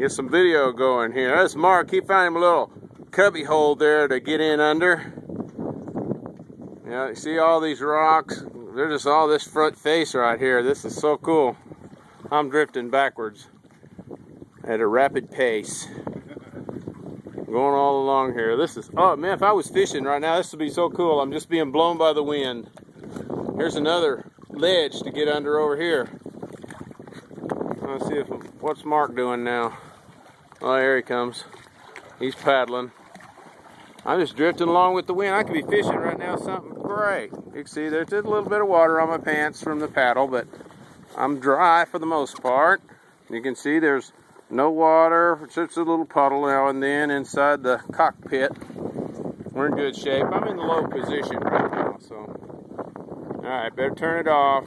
Get some video going here. That's Mark. He found him a little cubby hole there to get in under. Yeah, you see all these rocks? They're just all this front face right here. This is so cool. I'm drifting backwards at a rapid pace. Going all along here. This is, oh man, if I was fishing right now, this would be so cool. I'm just being blown by the wind. Here's another ledge to get under over here. Let's see if, what's Mark doing now? Oh, here he comes. He's paddling. I'm just drifting along with the wind. I could be fishing right now, something great. You can see there's a little bit of water on my pants from the paddle, but I'm dry for the most part. You can see there's no water, It's just a little puddle now and then inside the cockpit. We're in good shape. I'm in the low position right now, so. All right, better turn it off.